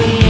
you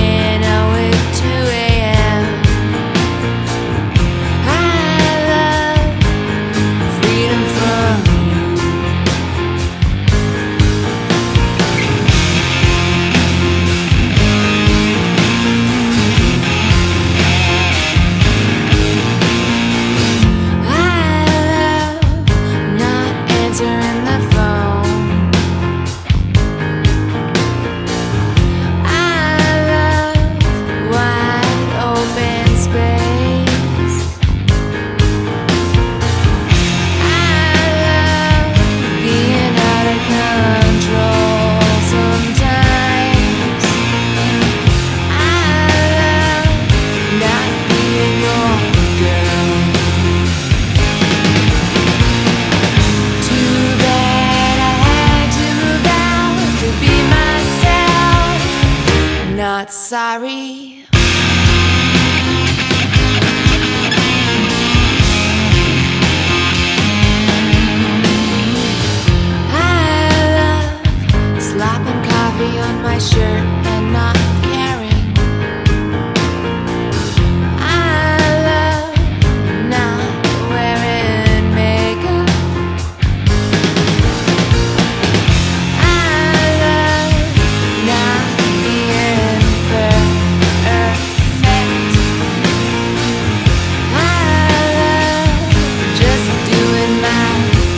sorry.